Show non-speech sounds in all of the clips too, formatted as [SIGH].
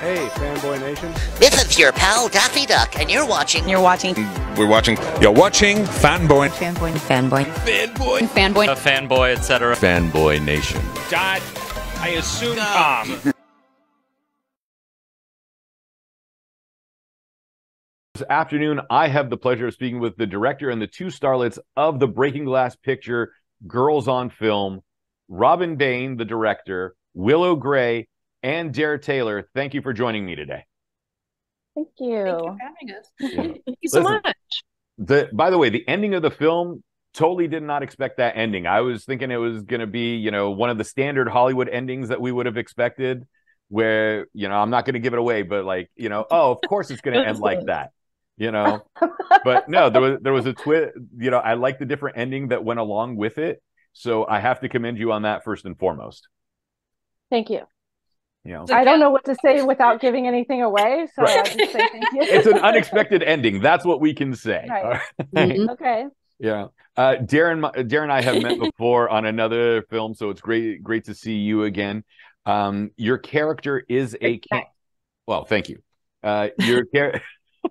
Hey, Fanboy Nation. This is your pal Daffy Duck, and you're watching. You're watching We're watching. You're watching Fanboy. Fanboy, Fanboy, Fanboy. Fanboy, a fanboy, etc. Fanboy Nation. Dot, I assume Tom. This afternoon, I have the pleasure of speaking with the director and the two starlets of the Breaking Glass picture, Girls on Film, Robin Bain, the director, Willow Grey, and Dare Taylor. Thank you for joining me today. Thank you. Thank you for having us. Yeah. [LAUGHS] Thank you so Listen. much. The by the way, the ending of the film totally did not expect that ending. I was thinking it was going to be, you know, one of the standard Hollywood endings that we would have expected where, you know, I'm not going to give it away, but like, you know, oh, of course it's going to end like that. You know, but no, there was there was a twist. You know, I like the different ending that went along with it. So I have to commend you on that first and foremost. Thank you. You know, I don't know what to say without giving anything away, so Right. I'll just say thank you. it's an [LAUGHS] unexpected ending. That's what we can say. Right. All right? okay. Yeah. Uh, Darren, Darren and I have met before on another film, so it's great, great to see you again. Um, your character is a cam- well, thank you. Uh, your char-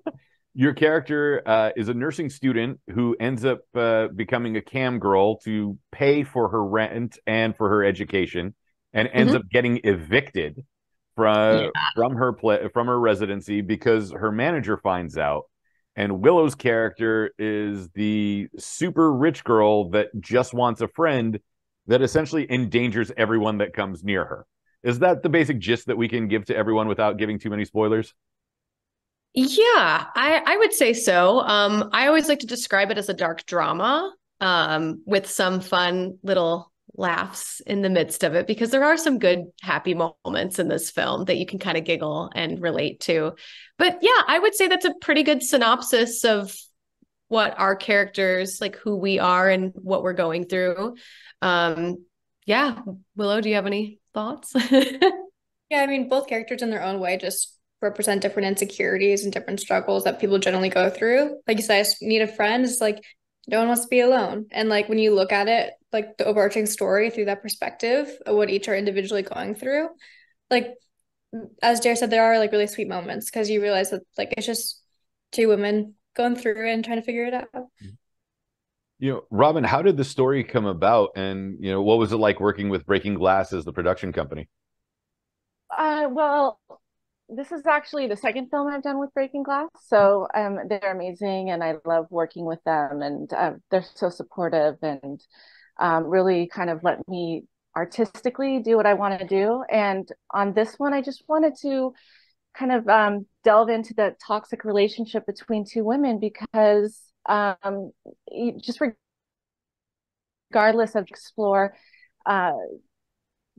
[LAUGHS] your character uh, is a nursing student who ends up uh, becoming a cam girl to pay for her rent and for her education, and ends up getting evicted from from her pla- from her residency because her manager finds out and Willow's character is the super rich girl that just wants a friend that essentially endangers everyone that comes near her. Is that the basic gist that we can give to everyone without giving too many spoilers? Yeah, I, I would say so. Um, I always like to describe it as a dark drama um, with some fun little laughs in the midst of it because there are some good happy moments in this film that you can kind of giggle and relate to. But yeah, I would say that's a pretty good synopsis of what our characters like who we are and what we're going through. Um, yeah, Willow, do you have any thoughts? [LAUGHS] Yeah, I mean, both characters in their own way just represent different insecurities and different struggles that people generally go through. Like you said, I need a friend. It's like no one wants to be alone. And like when you look at it, like the overarching story through that perspective of what each are individually going through, like as Dare said, there are like really sweet moments because you realize that like it's just two women going through it and trying to figure it out. You know, Robin, how did the story come about and, you know, what was it like working with Breaking Glass as the production company? Uh, well, this is actually the second film I've done with Breaking Glass, so um, they're amazing, and I love working with them, and uh, they're so supportive and um, really kind of let me artistically do what I want to do. And on this one, I just wanted to kind of um, delve into the toxic relationship between two women because um, just regardless of explore uh,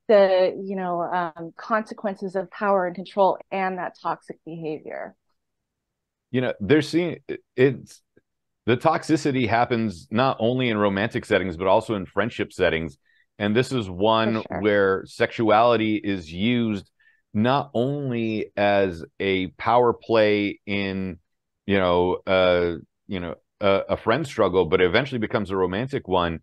the you know um, consequences of power and control and that toxic behavior. you know they're seeing it's the toxicity happens not only in romantic settings but also in friendship settings. And this is one sure. where sexuality is used not only as a power play in you know uh you know a, a friend struggle but eventually becomes a romantic one.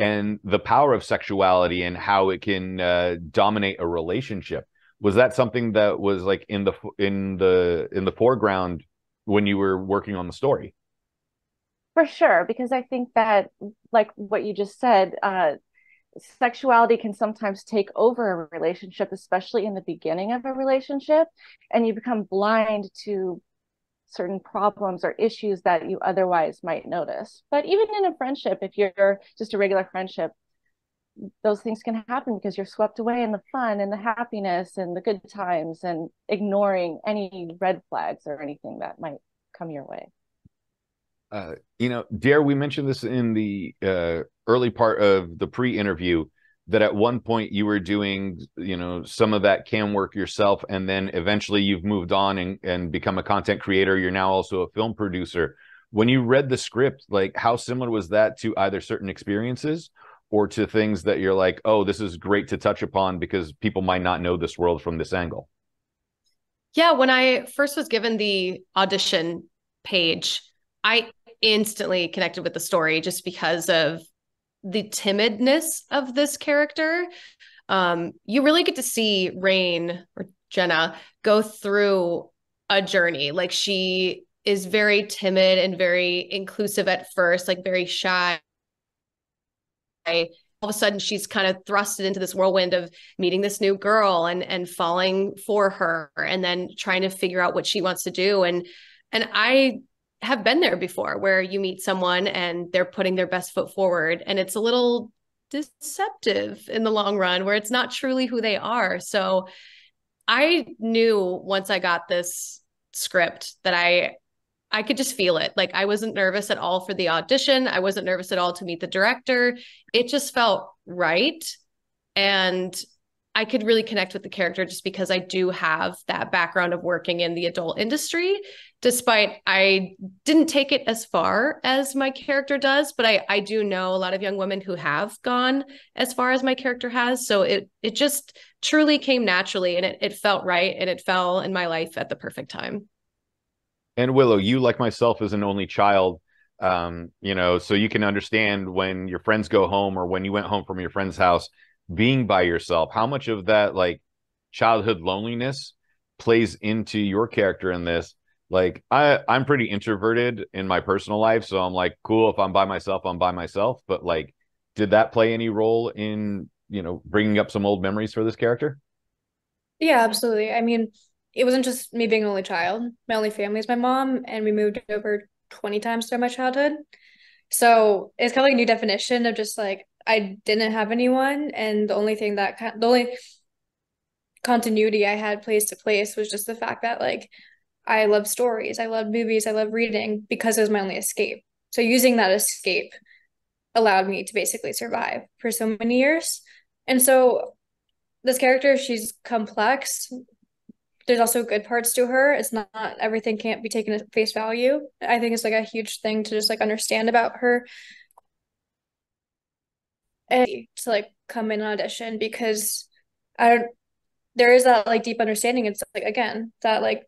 And the power of sexuality and how it can uh, dominate a relationship. Was that something that was like in the in the in the foreground when you were working on the story For sure, because I think that, like what you just said, uh, sexuality can sometimes take over a relationship, especially in the beginning of a relationship, and you become blind to certain problems or issues that you otherwise might notice. But even in a friendship, if you're just a regular friendship, those things can happen because you're swept away in the fun and the happiness and the good times and ignoring any red flags or anything that might come your way. Uh, you know, Dare, we mentioned this in the uh, early part of the pre-interview that at one point you were doing, you know, some of that cam work yourself, and then eventually you've moved on and, and become a content creator. You're now also a film producer. When you read the script, like how similar was that to either certain experiences or to things that you're like, oh, this is great to touch upon because people might not know this world from this angle? Yeah, when I first was given the audition page, I instantly connected with the story just because of the timidness of this character. Um, you really get to see Rain or Jenna go through a journey. Like she is very timid and very inclusive at first, like very shy. All of a sudden, she's kind of thrusted into this whirlwind of meeting this new girl and and falling for her, and then trying to figure out what she wants to do. And and I have been there before, where you meet someone and they're putting their best foot forward, and it's a little deceptive in the long run, where it's not truly who they are. So I knew once I got this script that I I could just feel it. Like I wasn't nervous at all for the audition. I wasn't nervous at all to meet the director. It just felt right. And I could really connect with the character just because I do have that background of working in the adult industry, despite I didn't take it as far as my character does, but I, I do know a lot of young women who have gone as far as my character has. So it it just truly came naturally and it, it felt right and it fell in my life at the perfect time and willow you like myself as an only child um, you know so you can understand when your friends go home or when you went home from your friend's house being by yourself how much of that like childhood loneliness plays into your character in this? Like i i'm pretty introverted in my personal life so i'm like cool if i'm by myself i'm by myself but like did that play any role in you know bringing up some old memories for this character? Yeah absolutely. I mean it wasn't just me being an only child. My only family is my mom and we moved over 20 times through my childhood. So it's kind of like a new definition of just like i didn't have anyone and the only thing that the only continuity i had place to place was just the fact that like i love stories i love movies i love reading because it was my only escape so using that escape allowed me to basically survive for so many years and so this character, she's complex. There's also good parts to her. It's not, everything can't be taken at face value. I think it's like a huge thing to just like understand about her to like come in and audition because I don't there is that like deep understanding. It's like again, that like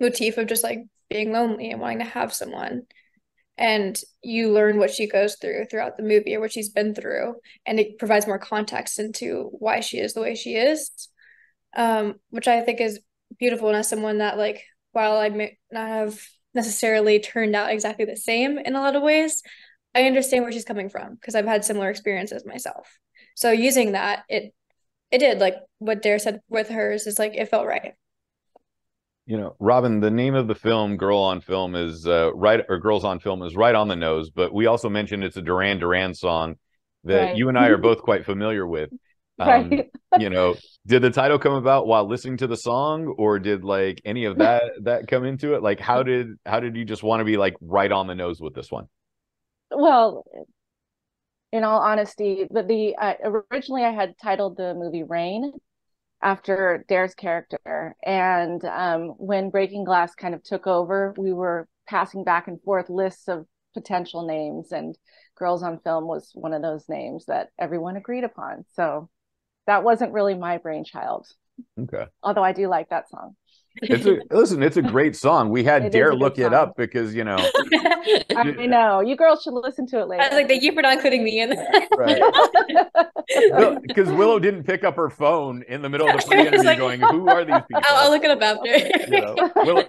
motif of just like being lonely and wanting to have someone and you learn what she goes through throughout the movie or what she's been through and it provides more context into why she is the way she is um, which i think is beautiful and as someone that like while i may not have necessarily turned out exactly the same in a lot of ways i understand where she's coming from because i've had similar experiences myself so using that it it did like what dare said with hers is like it felt right you know, Robin, the name of the film, Girl on Film, is uh, right, or Girls on Film is right on the nose. But we also mentioned it's a Duran Duran song that right. you and I are both quite familiar with. [LAUGHS] Um, right. you know, did the title come about while listening to the song, or did like any of that that come into it? Like, how [LAUGHS] did how did you just want to be like right on the nose with this one? Well, in all honesty, the the uh, originally I had titled the movie Rain after Dare's character. And um, when Breaking Glass kind of took over, we were passing back and forth lists of potential names, and Girls on Film was one of those names that everyone agreed upon. So that wasn't really my brainchild. Okay. Although I do like that song. It's a listen. It's a [LAUGHS] great song. We had it Dare look song. it up because you know. [LAUGHS] I know you girls should listen to it later. I was like, thank you for not including me in that. Right. [LAUGHS] Because Willow didn't pick up her phone in the middle of the pre-interview, like, going, "Who are these people?" I'll, I'll look it up after. You know, Willow,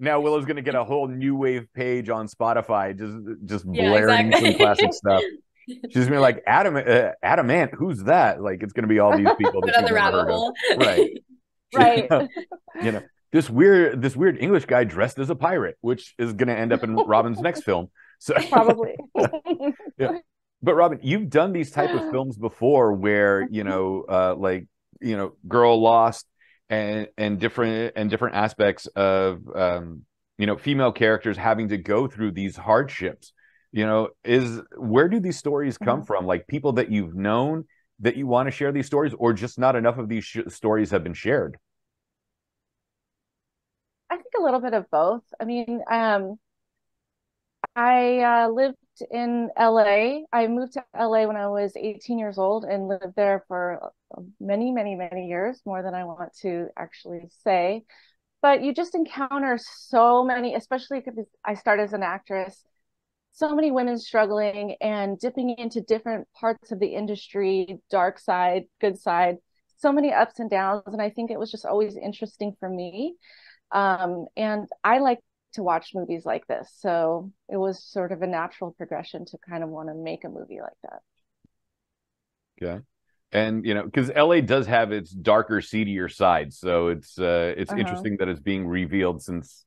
now Willow's going to get a whole new wave page on Spotify, just just yeah, blaring exactly. some classic stuff. She's gonna be like Adam uh, Adam Ant. Who's that? Like it's gonna be all these people. That Another rabbit hole. Right right you know this weird this weird english guy dressed as a pirate which is going to end up in robin's next [LAUGHS] film. So probably. [LAUGHS] Yeah. But robin you've done these type of films before where you know uh like you know girl lost and and different and different aspects of um you know female characters having to go through these hardships. You know is where do these stories come mm-hmm. from? Like people that you've known that you want to share these stories or just not enough of these sh- stories have been shared I think a little bit of both. I mean, um, I uh, lived in LA. I moved to LA when I was 18 years old and lived there for uh, many, many, many years, more than I want to actually say. But you just encounter so many, especially because I started as an actress, so many women struggling and dipping into different parts of the industry, dark side, good side, so many ups and downs and i think it was just always interesting for me um, and i like to watch movies like this so it was sort of a natural progression to kind of want to make a movie like that. Okay and you know because la does have its darker seedier side so it's uh it's uh-huh. interesting that it's being revealed since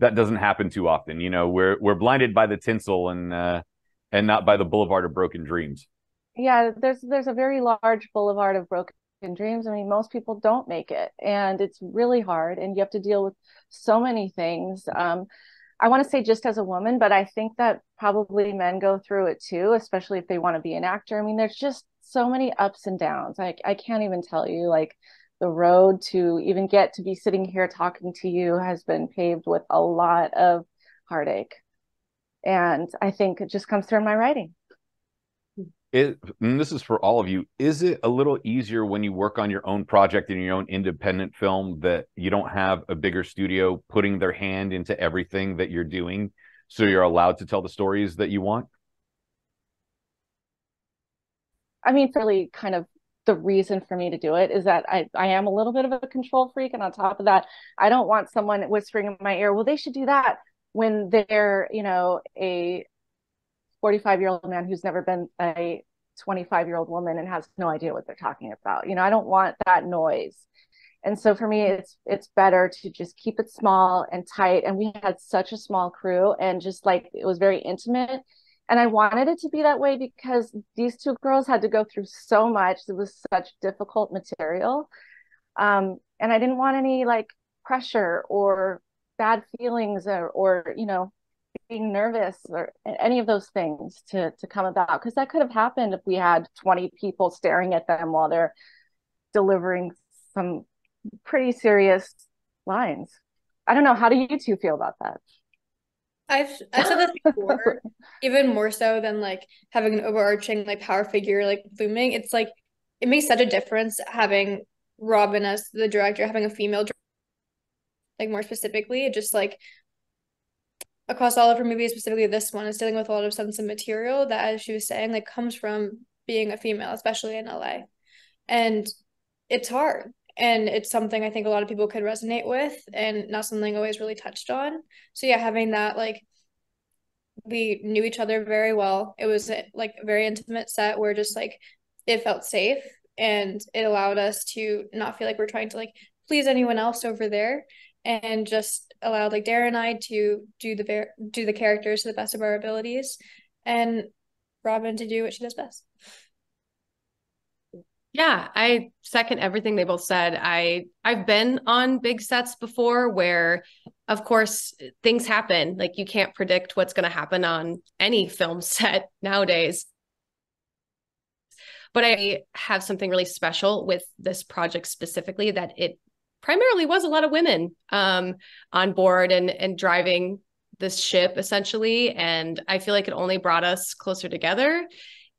that doesn't happen too often you know? We're we're blinded by the tinsel and uh and not by the boulevard of broken dreams. Yeah there's there's a very large boulevard of broken dreams. I mean most people don't make it and it's really hard and you have to deal with so many things. Um i want to say just as a woman but i think that probably men go through it too especially if they want to be an actor. I mean there's just so many ups and downs. I, I can't even tell you like the road to even get to be sitting here talking to you has been paved with a lot of heartache. And i think it just comes through in my writing it, this is for all of you is it a little easier when you work on your own project in your own independent film that you don't have a bigger studio putting their hand into everything that you're doing so you're allowed to tell the stories that you want? I mean really kind of the reason for me to do it is that I, I am a little bit of a control freak and on top of that i don't want someone whispering in my ear well they should do that when they're you know a 45 year old man who's never been a 25 year old woman and has no idea what they're talking about. You know i don't want that noise. And so for me it's it's better to just keep it small and tight. And we had such a small crew and just like it was very intimate. And i wanted it to be that way because these two girls had to go through so much. It was such difficult material. Um, and i didn't want any like pressure or bad feelings or, or you know being nervous or any of those things to to come about. Because that could have happened if we had 20 people staring at them while they're delivering some pretty serious lines. I don't know. How do you two feel about that? I've I've said this before, [LAUGHS] even more so than like having an overarching like power figure like looming. It's like it makes such a difference having Robin as the director, having a female like more specifically, just like across all of her movies, specifically this one, is dealing with a lot of sensitive material that, as she was saying, like comes from being a female, especially in LA. And it's hard. And it's something I think a lot of people could resonate with and not something always really touched on. So yeah, having that like we knew each other very well. It was like a very intimate set where just like it felt safe and it allowed us to not feel like we're trying to like please anyone else over there and just allowed like Dare and I to do the do the characters to the best of our abilities, and Robin to do what she does best. Yeah, I second everything they both said. I I've been on big sets before where of course things happen. Like you can't predict what's going to happen on any film [LAUGHS] set nowadays. But I have something really special with this project specifically that it primarily was a lot of women um, on board and and driving this ship essentially. And i feel like it only brought us closer together.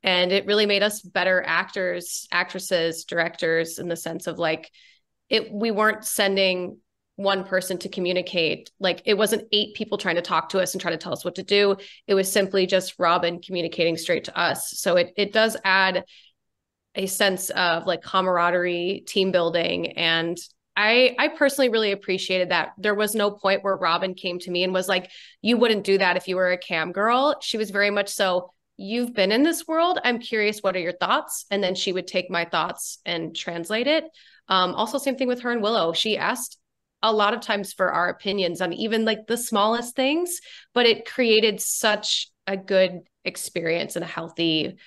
And it really made us better actors actresses directors in the sense of like it we weren't sending one person to communicate. Like it wasn't eight people trying to talk to us and try to tell us what to do. It was simply just robin communicating straight to us. So it it does add a sense of like camaraderie team building and I I personally really appreciated that. There was no point where Robin came to me and was like, "You wouldn't do that if you were a cam girl." She was very much so, "You've been in this world. I'm curious, what are your thoughts?" And then she would take my thoughts and translate it. Um, also, same thing with her and Willow. She asked a lot of times for our opinions on even like the smallest things, but it created such a good experience and a healthy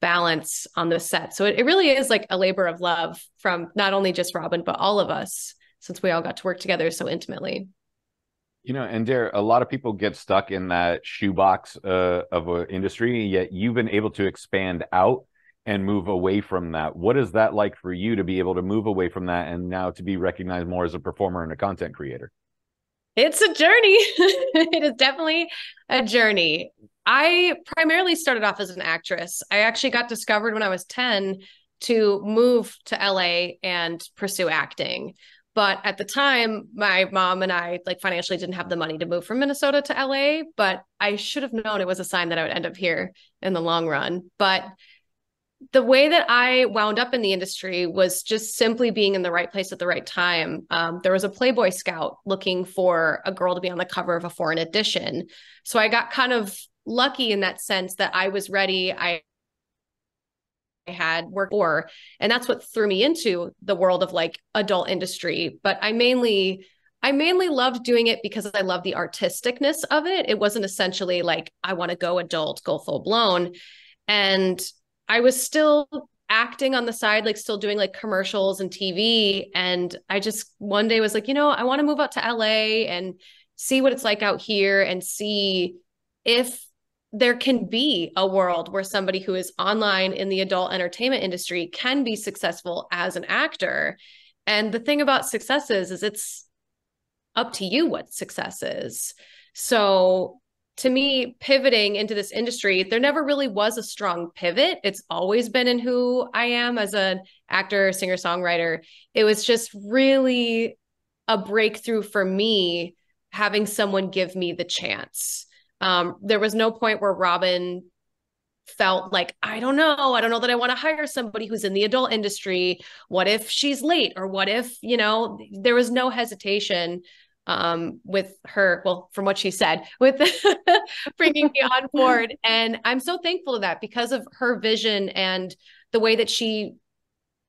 balance on the set. So it, it really is like a labor of love from not only just Robin, but all of us, since we all got to work together so intimately. You know, and there a lot of people get stuck in that shoebox uh, of an industry, yet you've been able to expand out and move away from that. What is that like for you to be able to move away from that and now to be recognized more as a performer and a content creator? It's a journey. [LAUGHS] it is definitely a journey. I primarily started off as an actress. I actually got discovered when I was 10 to move to LA and pursue acting. But at the time, my mom and I like financially didn't have the money to move from Minnesota to LA, but I should have known it was a sign that I would end up here in the long run. But the way that I wound up in the industry was just simply being in the right place at the right time. Um, there was a Playboy scout looking for a girl to be on the cover of a foreign edition. So I got kind of lucky in that sense that I was ready. I had worked for, and that's what threw me into the world of like adult industry. But I mainly, I mainly loved doing it because I love the artisticness of it. It wasn't essentially like I want to go adult, go full blown. And I was still acting on the side, like still doing like commercials and TV. And I just one day was like, you know, I want to move out to LA and see what it's like out here and see if there can be a world where somebody who is online in the adult entertainment industry can be successful as an actor. And the thing about success is, is it's up to you what success is. So to me, pivoting into this industry, there never really was a strong pivot. It's always been in who I am as an actor, singer, songwriter. It was just really a breakthrough for me having someone give me the chance. Um, there was no point where Robin felt like, I don't know, I don't know that I want to hire somebody who's in the adult industry. What if she's late? Or what if, you know, there was no hesitation um, with her, well, from what she said, with [LAUGHS] bringing me on board. And I'm so thankful to that because of her vision and the way that she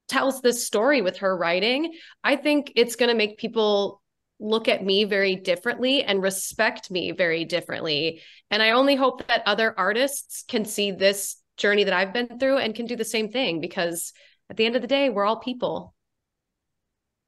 tells this story with her writing. I think it's going to make people look at me very differently and respect me very differently. And I only hope that other artists can see this journey that I've been through and can do the same thing because at the end of the day, we're all people.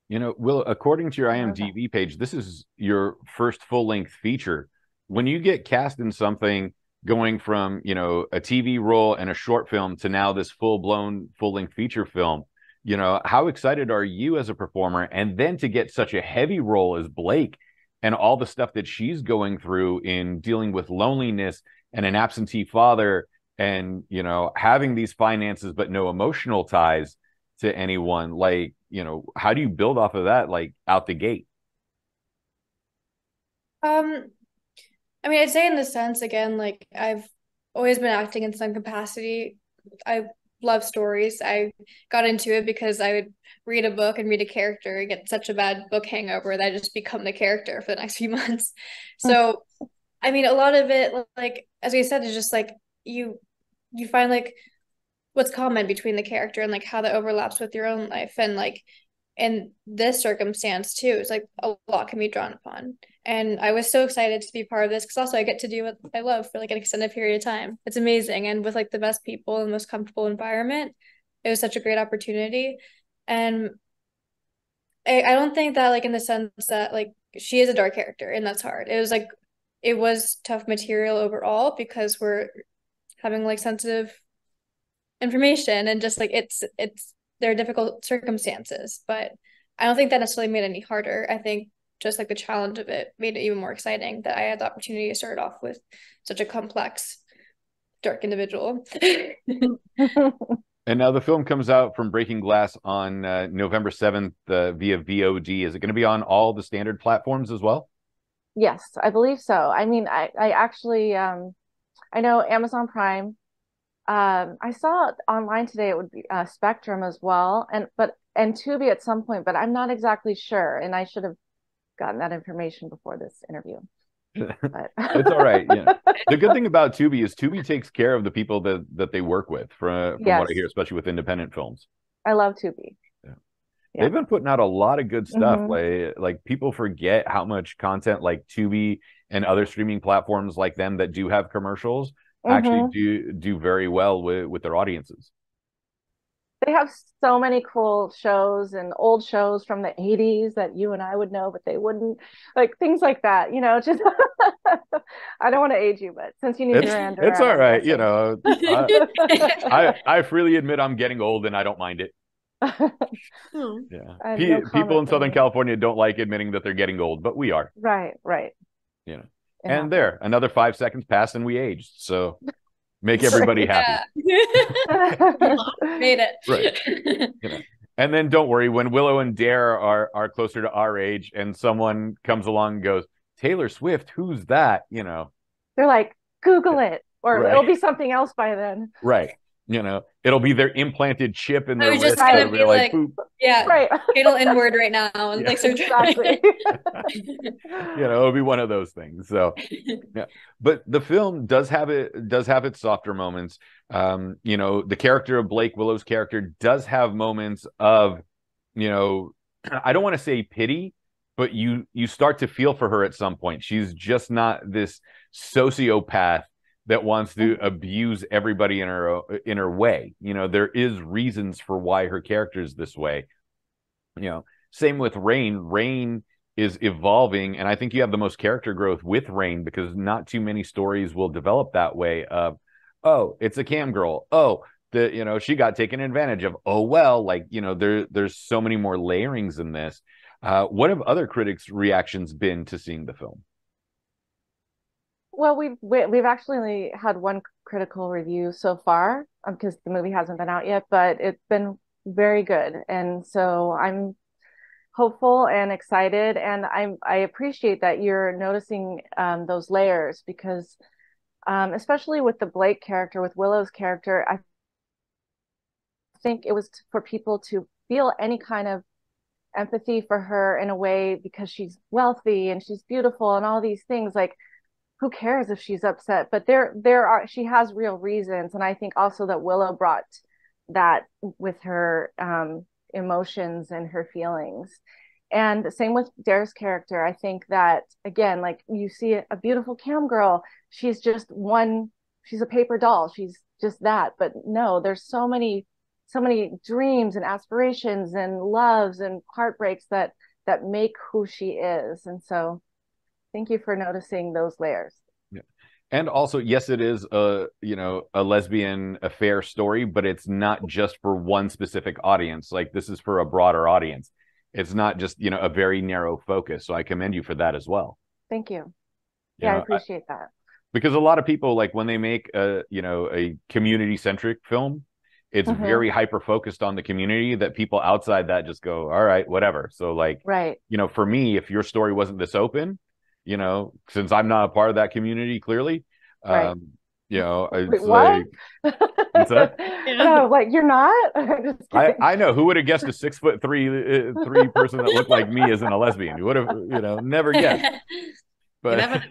You know, Will, according to your IMDb page, this is your first full length feature. When you get cast in something going from, you know, a TV role and a short film to now this full blown full length feature film, you know, how excited are you as a performer? And then to get such a heavy role as Blake and all the stuff that she's going through in dealing with loneliness and an absentee father and, you know, having these finances but no emotional ties to anyone like you know how do you build off of that like out the gate? Um i mean i'd say in the sense again like i've always been acting in some capacity. I love stories. I got into it because i would read a book and read a character and get such a bad book hangover that i just become the character for the next few [LAUGHS] months. So i mean a lot of it like as we said is just like you you find like what's common between the character and like how that overlaps with your own life and like in this circumstance too it's like a lot can be drawn upon. And i was so excited to be part of this because also i get to do what i love for like an extended period of time. It's amazing. And with like the best people and most comfortable environment it was such a great opportunity. And I, I don't think that like in the sense that like she is a dark character and that's hard. It was like it was tough material overall because we're having like sensitive information and just like it's it's there are difficult circumstances but i don't think that necessarily made it any harder. I think just like the challenge of it made it even more exciting that i had the opportunity to start off with such a complex dark individual. [LAUGHS] And now the film comes out from breaking glass on uh, november 7th uh, via vod is it going to be on all the standard platforms as well? Yes i believe so. I mean i i actually um i know amazon prime um, I saw online today it would be uh, Spectrum as well, and but and Tubi at some point, but I'm not exactly sure, and I should have gotten that information before this interview. [LAUGHS] But... it's all right. Yeah. The good thing [LAUGHS] about Tubi is Tubi takes care of the people that that they work with, from, from yes. what I hear, especially with independent films. I love Tubi. Yeah. yeah. They've been putting out a lot of good stuff. Mm-hmm. Like like people forget how much content like Tubi and other streaming platforms like them that do have commercials mm-hmm. actually do do very well with with their audiences they have so many cool shows and old shows from the 80s that you and I would know, but they wouldn't like things like that, you know, [LAUGHS] just I don't want to age you, but since you need it's, Miranda. It's all right. You know, I, I, I, freely admit I'm getting old and I don't mind it. [LAUGHS] Hmm. yeah. no people in Southern California don't like admitting that they're getting old, but we are. Right, right. You know and there another five seconds passed and we aged. So make [LAUGHS] everybody happy. [LAUGHS] made it. Right. [LAUGHS] You know. and then don't worry when willow and dare are are closer to our age and someone comes along and goes taylor swift who's that? You know. They're like google it or right. it'll be something else by then. Right You know, it'll be their implanted chip in I their was just gonna It'll be be like, like- boop. Yeah, right. fatal inward right now, [LAUGHS] and Yeah. like surgery. Exactly. [LAUGHS] you know, it'll be one of those things. So, [LAUGHS] yeah. But the film does have it does have its softer moments. Um, you know, the character of Blake Willow's character does have moments of, you know, I don't want to say pity, but you you start to feel for her at some point. She's just not this sociopath that wants to abuse everybody in her in her way. You know, there is reasons for why her character is this way. You know, same with Rain. Rain is evolving, and I think you have the most character growth with Rain because not too many stories will develop that way. Of, oh, it's a cam girl. Oh, the you know she got taken advantage of. Oh well, like you know there there's so many more layerings in this. Uh, what have other critics' reactions been to seeing the film? Well, we've we, we've actually had one critical review so far because the movie hasn't been out yet, but it's been very good, and so I'm hopeful and excited, and I I appreciate that you're noticing um, those layers because, um, especially with the Blake character, with Willow's character, I think it was for people to feel any kind of empathy for her in a way because she's wealthy and she's beautiful and all these things like who cares if she's upset? But there there are she has real reasons. And i think also that willow brought that with her um emotions and her feelings. And the same with Dare's character. I think that again like you see a beautiful cam girl. She's just one she's a paper doll. She's just that. But no there's so many so many dreams and aspirations and loves and heartbreaks that that make who she is. And so thank you for noticing those layers. And also yes it is a you know a lesbian affair story but it's not just for one specific audience. Like this is for a broader audience. It's not just you know a very narrow focus. So i commend you for that as well. Thank you. You yeah know, i appreciate that. Because a lot of people like when they make a you know a community centric film it's Mhm. very hyper focused on the community that people outside that just go all right whatever. So like right. you know for me if your story wasn't this open you know since i'm not a part of that community clearly Right. um you know it's Wait, like? What's that? [LAUGHS] no like you're not [LAUGHS] I. I know who would have guessed a six foot three uh, three person that looked like me isn't a lesbian. You would have, you know, never [LAUGHS] guessed. But never-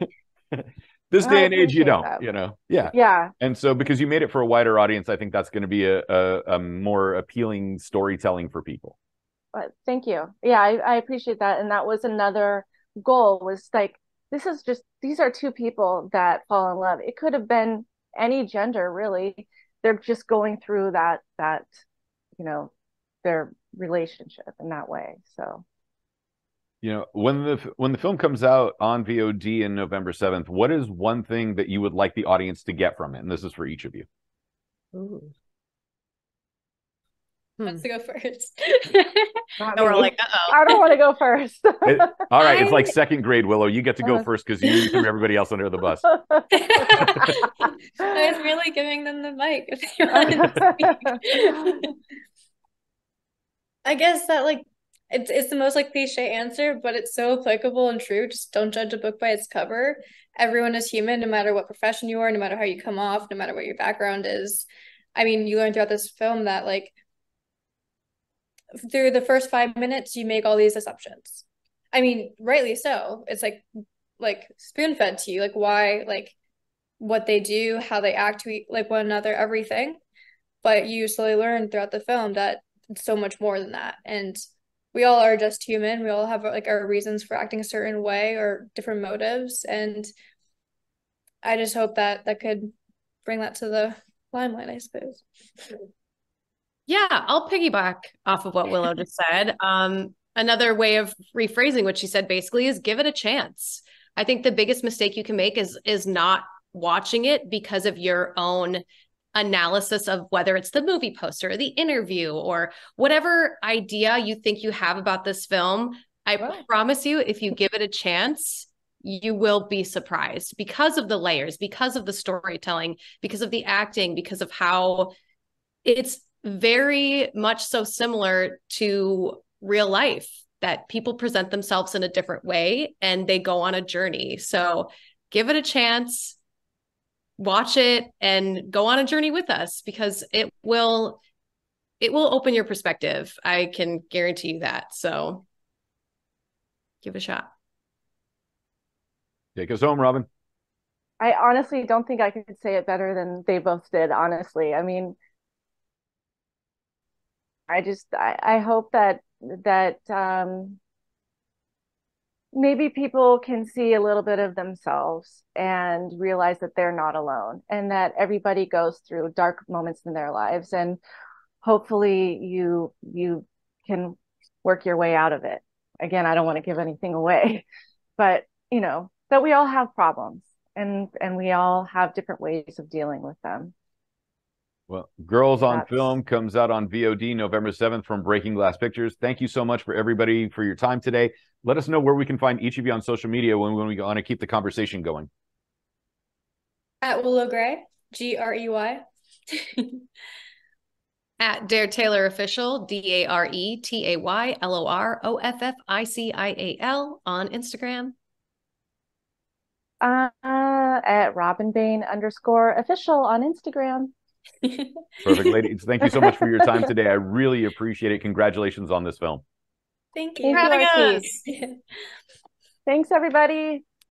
this I day and age, you don't. that. You know, yeah. yeah And so, because you made it for a wider audience, I think that's going to be a, a, a more appealing storytelling for people. but thank you yeah I, I appreciate that and that was another goal was like this is just these are two people that fall in love it could have been any gender really they're just going through that that you know their relationship in that way so You know, when the when the film comes out on VOD in November seventh, what is one thing that you would like the audience to get from it? And this is for each of you. Ooh. Wants to go first. not [LAUGHS] And we're like, uh-oh. I don't want to go first. It- all right, it's like [LAUGHS] second grade, Willow. You get to go Uh. first because you threw everybody else under the bus. I was really giving them the mic if they wanted to speak. I guess that like it's it's the most like cliche answer, but it's so applicable and true. Just don't judge a book by its cover. Everyone is human, no matter what profession you are, no matter how you come off, no matter what your background is. I mean, you learn throughout this film that like through the first five minutes, you make all these assumptions. I mean, rightly so. It's like like spoon fed to you, like why, like what they do, how they act to like one another, everything. But you slowly learn throughout the film that it's so much more than that. And we all are just human. We all have like our reasons for acting a certain way or different motives. And I just hope that that could bring that to the limelight, I suppose. Yeah, I'll piggyback off of what Willow just said. Um, another way of rephrasing what she said basically is give it a chance. I think the biggest mistake you can make is is not watching it because of your own analysis of whether it's the movie poster or the interview or whatever idea you think you have about this film. I Right. promise you, if you give it a chance, you will be surprised because of the layers, because of the storytelling, because of the acting, because of how it's very much so similar to real life that people present themselves in a different way and they go on a journey. So give it a chance. watch it and go on a journey with us because it will it will open your perspective. I can guarantee you that. So give it a shot. Take us home, Robin. I honestly don't think I could say it better than they both did, honestly. I mean, I just I, I hope that that um maybe people can see a little bit of themselves and realize that they're not alone and that everybody goes through dark moments in their lives and hopefully you you can work your way out of it. Again i don't want to give anything away [LAUGHS] but you know that we all have problems and and we all have different ways of dealing with them well, Girls on That's- Film comes out on VOD November 7th from Breaking Glass Pictures. Thank you so much for everybody for your time today. Let us know where we can find each of you on social media when, when we want to keep the conversation going. At Willow Grey, G R E Y. [LAUGHS] At Dare Taylor Official, D A R E T A Y L O R O F F I C I A L on Instagram. uh, at robin bain underscore official on instagram [LAUGHS] Perfect, ladies. Thank you so much for your time [LAUGHS] today. I really appreciate it. Congratulations on this film. Thank Thank you. you, [LAUGHS] Thanks, everybody.